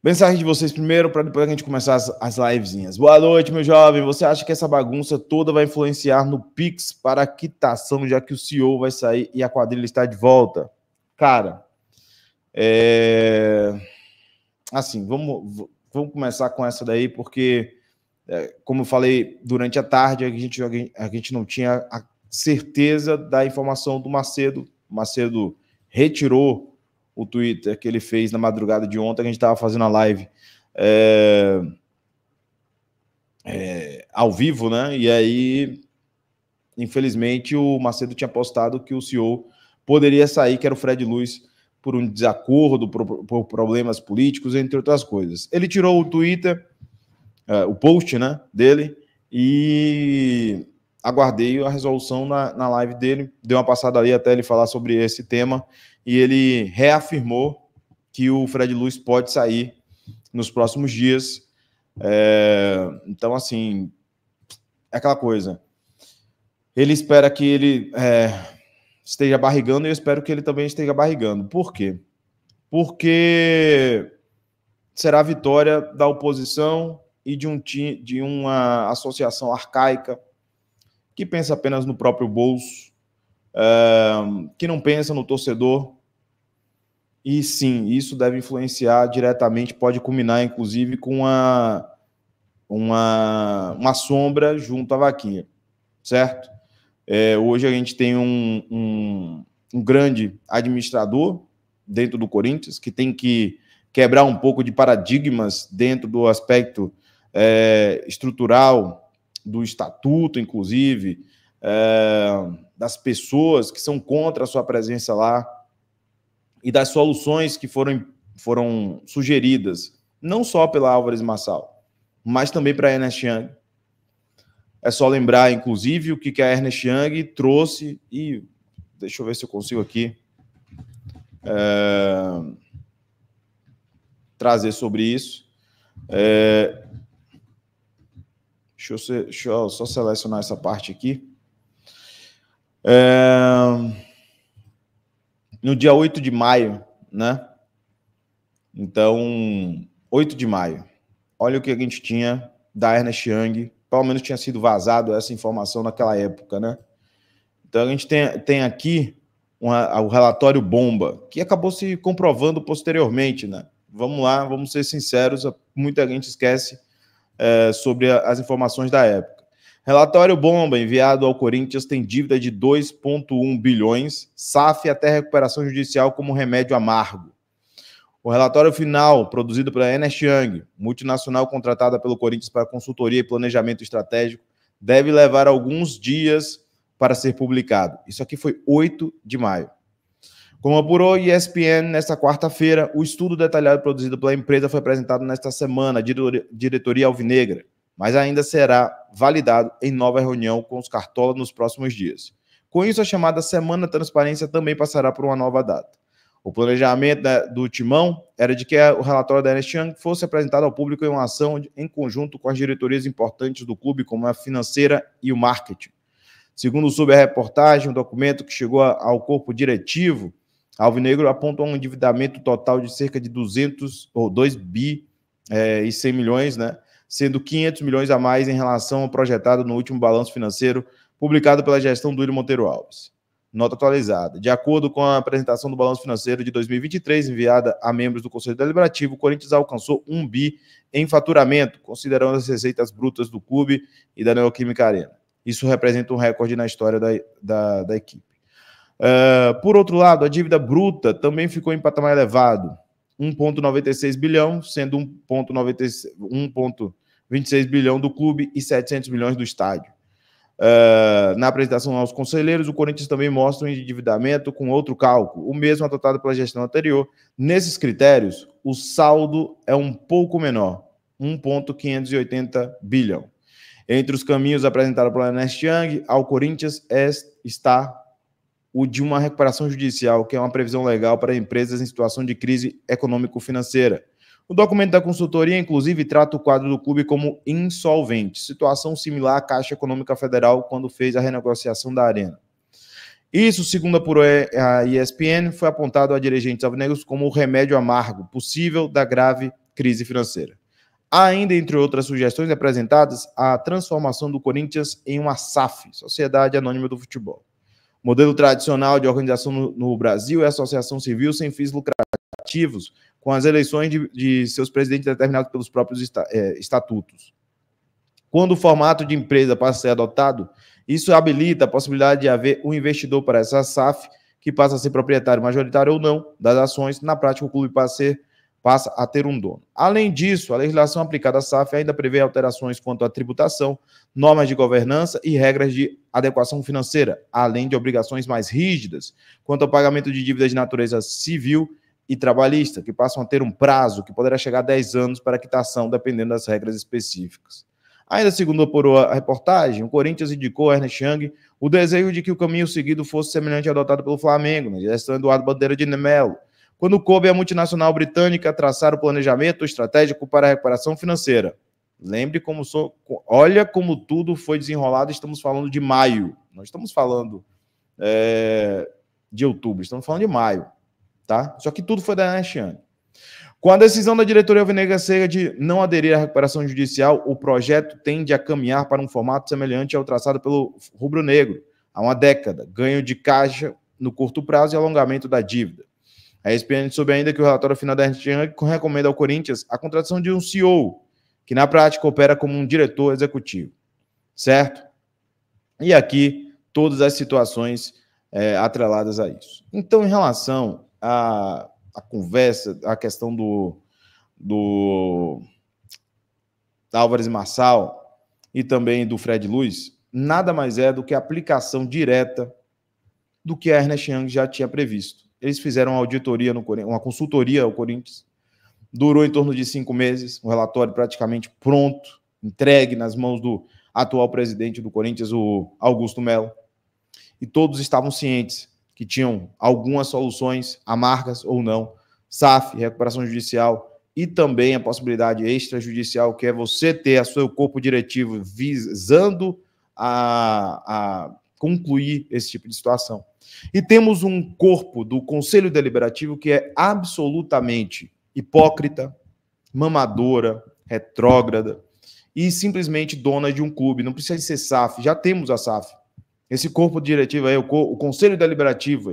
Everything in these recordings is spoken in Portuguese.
Mensagem de vocês primeiro, para depois a gente começar as, as livezinhas. Boa noite, meu jovem. Você acha que essa bagunça toda vai influenciar no Pix para quitação, já que o CEO vai sair e a quadrilha está de volta? Cara, é... assim, vamos, vamos começar com essa daí, porque, é, como eu falei durante a tarde, a gente, a gente não tinha a certeza da informação do Macedo. O Macedo retirou o Twitter que ele fez na madrugada de ontem, a gente estava fazendo a live é, é, ao vivo, né? E aí, infelizmente, o Macedo tinha postado que o CEO poderia sair, que era o Fred Luiz, por um desacordo, por, por problemas políticos, entre outras coisas. Ele tirou o Twitter, é, o post né, dele, e aguardei a resolução na, na live dele. Deu uma passada ali até ele falar sobre esse tema e ele reafirmou que o Fred Luiz pode sair nos próximos dias. É, então, assim, é aquela coisa. Ele espera que ele é, esteja barrigando e eu espero que ele também esteja barrigando. Por quê? Porque será a vitória da oposição e de, um, de uma associação arcaica que pensa apenas no próprio bolso, é, que não pensa no torcedor, e sim, isso deve influenciar diretamente, pode culminar, inclusive, com uma, uma, uma sombra junto à vaquinha, certo? É, hoje a gente tem um, um, um grande administrador dentro do Corinthians que tem que quebrar um pouco de paradigmas dentro do aspecto é, estrutural do estatuto, inclusive, é, das pessoas que são contra a sua presença lá e das soluções que foram, foram sugeridas, não só pela Álvares Massal, mas também para Ernest Young. É só lembrar, inclusive, o que, que a Ernest Young trouxe, e deixa eu ver se eu consigo aqui é, trazer sobre isso. É, deixa, eu deixa, eu só selecionar essa parte aqui. É, no dia 8 de maio, né? Então, 8 de maio. Olha o que a gente tinha da Ernest Young. Pelo menos tinha sido vazado essa informação naquela época, né? Então, a gente tem, tem aqui o relatório bomba, que acabou se comprovando posteriormente, né? Vamos lá, vamos ser sinceros, muita gente esquece é, sobre a, as informações da época. Relatório bomba enviado ao Corinthians tem dívida de 2,1 bilhões, SAF até recuperação judicial como remédio amargo. O relatório final, produzido pela Ernest Young, multinacional contratada pelo Corinthians para consultoria e planejamento estratégico, deve levar alguns dias para ser publicado. Isso aqui foi 8 de maio. Como apurou ESPN nesta quarta-feira, o estudo detalhado produzido pela empresa foi apresentado nesta semana à diretoria alvinegra mas ainda será validado em nova reunião com os cartolas nos próximos dias. Com isso, a chamada Semana Transparência também passará por uma nova data. O planejamento do Timão era de que o relatório da Ernest Young fosse apresentado ao público em uma ação em conjunto com as diretorias importantes do clube, como a financeira e o marketing. Segundo soube a reportagem, o um documento que chegou ao corpo diretivo, Alvinegro aponta um endividamento total de cerca de 200 ou 2 bi é, e 100 milhões, né? sendo 500 milhões a mais em relação ao projetado no último balanço financeiro publicado pela gestão do William Monteiro Alves. Nota atualizada. De acordo com a apresentação do balanço financeiro de 2023, enviada a membros do Conselho Deliberativo, o Corinthians alcançou um bi em faturamento, considerando as receitas brutas do clube e da Neoquímica Arena. Isso representa um recorde na história da, da, da equipe. Uh, por outro lado, a dívida bruta também ficou em patamar elevado, 1,96 bilhão, sendo 1,26 bilhão do clube e 700 milhões do estádio. Uh, na apresentação aos conselheiros, o Corinthians também mostra um endividamento com outro cálculo, o mesmo adotado pela gestão anterior. Nesses critérios, o saldo é um pouco menor, 1,580 bilhão. Entre os caminhos apresentados pela Ernest Young ao Corinthians é, está o de uma recuperação judicial, que é uma previsão legal para empresas em situação de crise econômico-financeira. O documento da consultoria, inclusive, trata o quadro do clube como insolvente, situação similar à Caixa Econômica Federal quando fez a renegociação da Arena. Isso, segundo a ESPN, foi apontado a dirigentes alvinegros como o remédio amargo possível da grave crise financeira. Ainda entre outras sugestões apresentadas, a transformação do Corinthians em uma SAF, Sociedade Anônima do Futebol. Modelo tradicional de organização no, no, Brasil é associação civil sem fins lucrativos, com as eleições de, de seus presidentes determinados pelos próprios esta, é, estatutos. Quando o formato de empresa passa a ser adotado, isso habilita a possibilidade de haver um investidor para essa SAF, que passa a ser proprietário majoritário ou não das ações. Na prática, o clube passa a ser passa a ter um dono. Além disso, a legislação aplicada à SAF ainda prevê alterações quanto à tributação, normas de governança e regras de adequação financeira, além de obrigações mais rígidas quanto ao pagamento de dívidas de natureza civil e trabalhista, que passam a ter um prazo que poderá chegar a 10 anos para quitação, dependendo das regras específicas. Ainda segundo a reportagem, o Corinthians indicou a Ernest Young o desejo de que o caminho seguido fosse semelhante ao adotado pelo Flamengo, na gestão Eduardo Bandeira de Nemelo, quando coube à multinacional britânica traçar o planejamento estratégico para a recuperação financeira. Lembre como sou, olha como tudo foi desenrolado. Estamos falando de maio, não estamos falando é, de outubro, estamos falando de maio, tá? Só que tudo foi da Ernest Com a decisão da diretoria alvinegra Cega de não aderir à recuperação judicial, o projeto tende a caminhar para um formato semelhante ao traçado pelo Rubro Negro há uma década, ganho de caixa no curto prazo e alongamento da dívida. A ESPN soube ainda que o relatório final da Ernst Young recomenda ao Corinthians a contratação de um CEO, que na prática opera como um diretor executivo. Certo? E aqui todas as situações é, atreladas a isso. Então, em relação à, à conversa, à questão do, do Álvares Marçal e também do Fred Luiz, nada mais é do que a aplicação direta do que a Ernest Young já tinha previsto. Eles fizeram uma auditoria no Corinthians, uma consultoria ao Corinthians. Durou em torno de cinco meses, um relatório praticamente pronto, entregue nas mãos do atual presidente do Corinthians, o Augusto Melo. E todos estavam cientes que tinham algumas soluções, amargas ou não, SAF, recuperação judicial, e também a possibilidade extrajudicial, que é você ter a seu corpo diretivo visando a, a concluir esse tipo de situação. E temos um corpo do Conselho Deliberativo que é absolutamente hipócrita, mamadora, retrógrada e simplesmente dona de um clube. Não precisa ser SAF, já temos a SAF. Esse corpo diretivo aí, o, Conselho Deliberativo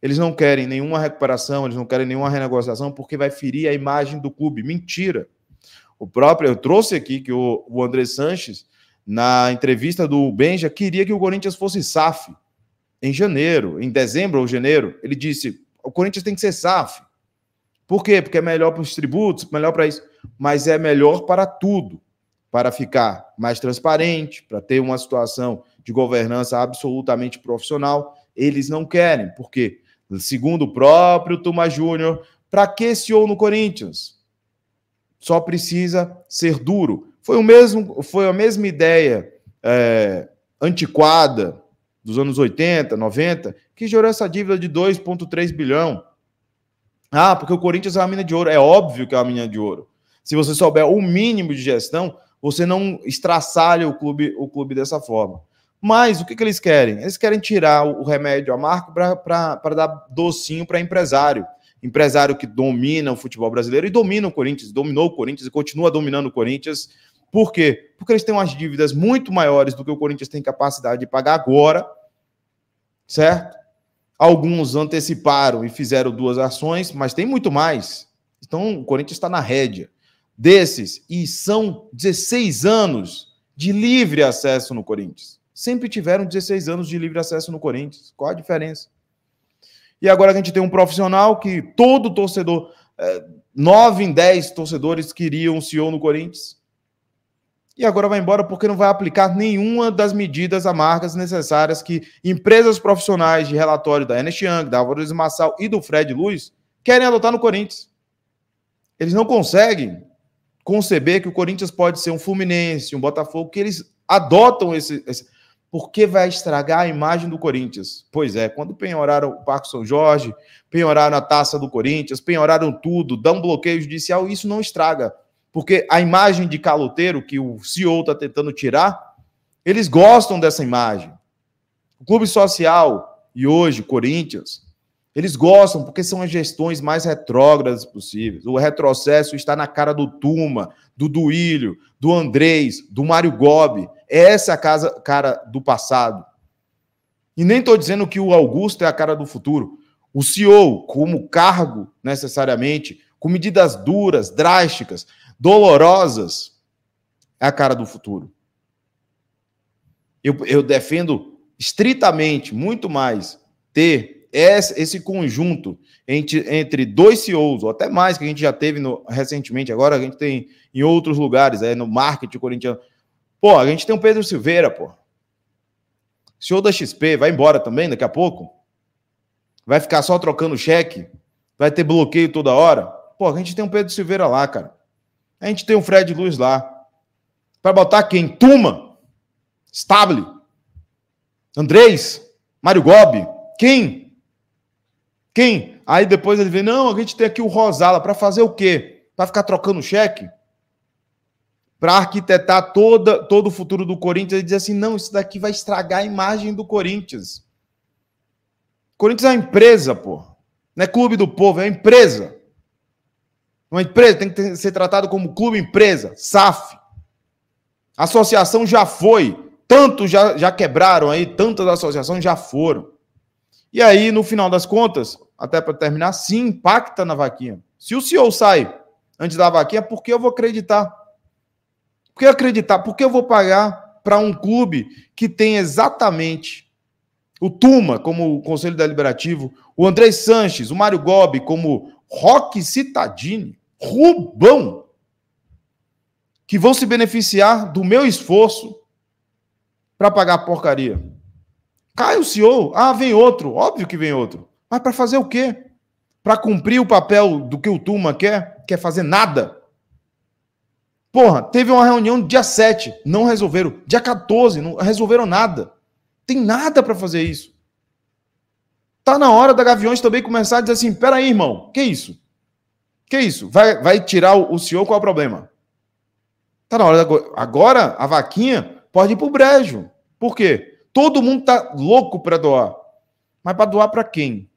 eles não querem nenhuma recuperação, eles não querem nenhuma renegociação, porque vai ferir a imagem do clube. Mentira. O próprio, eu trouxe aqui que o, o André Sanches, na entrevista do Benja, queria que o Corinthians fosse SAF em janeiro, em dezembro ou janeiro, ele disse: o Corinthians tem que ser SAF. Por quê? Porque é melhor para os tributos, melhor para isso, mas é melhor para tudo, para ficar mais transparente, para ter uma situação de governança absolutamente profissional. Eles não querem, porque, segundo o próprio Tuma Júnior, para que CEO no Corinthians? Só precisa ser duro. Foi, o mesmo, foi a mesma ideia é, antiquada dos anos 80, 90, que gerou essa dívida de 2,3 bilhão. Ah, porque o Corinthians é uma mina de ouro. É óbvio que é uma mina de ouro. Se você souber o mínimo de gestão, você não estraçalha o clube, o clube dessa forma. Mas o que, que eles querem? Eles querem tirar o remédio amargo para dar docinho para empresário. Empresário que domina o futebol brasileiro e domina o Corinthians, dominou o Corinthians e continua dominando o Corinthians. Por quê? Porque eles têm umas dívidas muito maiores do que o Corinthians tem capacidade de pagar agora certo? Alguns anteciparam e fizeram duas ações, mas tem muito mais. Então, o Corinthians está na rédea desses, e são 16 anos de livre acesso no Corinthians. Sempre tiveram 16 anos de livre acesso no Corinthians. Qual a diferença? E agora a gente tem um profissional que todo torcedor, é, 9 em 10 torcedores queriam um CEO no Corinthians e agora vai embora porque não vai aplicar nenhuma das medidas amargas necessárias que empresas profissionais de relatório da Ernest Young, da Álvares Massal e do Fred Luiz querem adotar no Corinthians. Eles não conseguem conceber que o Corinthians pode ser um Fluminense, um Botafogo, que eles adotam esse, esse porque vai estragar a imagem do Corinthians. Pois é, quando penhoraram o Parque São Jorge, penhoraram a taça do Corinthians, penhoraram tudo, dão bloqueio judicial, isso não estraga porque a imagem de caloteiro que o CEO está tentando tirar, eles gostam dessa imagem. O clube social, e hoje, Corinthians, Eles gostam porque são as gestões mais retrógradas possíveis. O retrocesso está na cara do Tuma, do Duílio, do Andrés, do Mário Gobi. Essa é a casa, cara do passado. E nem estou dizendo que o Augusto é a cara do futuro. O CEO, como cargo, necessariamente, com medidas duras, drásticas, dolorosas, é a cara do futuro. Eu, eu defendo estritamente, muito mais, ter esse conjunto entre, entre dois CEOs, ou até mais, que a gente já teve no, recentemente, agora a gente tem em outros lugares, é, no marketing corintiano. Pô, a gente tem o Pedro Silveira, pô. CEO da XP, vai embora também daqui a pouco? Vai ficar só trocando cheque? Vai ter bloqueio toda hora? Pô, a gente tem o Pedro Silveira lá, cara. A gente tem o Fred Luz lá. Para botar quem? Tuma, Stable, Andrés, Mário Gobi. Quem? Quem? Aí depois ele vê, não, a gente tem aqui o Rosala. Para fazer o quê? Para ficar trocando cheque? para arquitetar toda, todo o futuro do Corinthians e dizer assim: não, isso daqui vai estragar a imagem do Corinthians. Corinthians é uma empresa, pô. Não é clube do povo, é uma empresa. Uma empresa tem que ser tratado como clube empresa, SAF. Associação já foi, tantos já, já quebraram aí, tantas associações já foram. E aí, no final das contas, até para terminar, sim, impacta na vaquinha. Se o CEO sai antes da vaquinha, por que eu vou acreditar? Por que acreditar? Por que eu vou pagar para um clube que tem exatamente o Tuma como Conselho Deliberativo, o André Sanches, o Mário Gobi como Roque Citadini, Rubão, que vão se beneficiar do meu esforço para pagar a porcaria. Cai o CEO, ah, vem outro, óbvio que vem outro. Mas para fazer o quê? Para cumprir o papel do que o Tuma quer? Quer fazer nada. Porra, teve uma reunião dia 7, não resolveram. Dia 14, não resolveram nada. Tem nada para fazer isso. Tá na hora da Gaviões também começar a dizer assim: peraí, irmão, que isso? Que isso? Vai, vai tirar o, o senhor, qual é o problema? Tá na hora da. Agora, a vaquinha pode ir pro brejo. Por quê? Todo mundo tá louco para doar. Mas para doar para quem?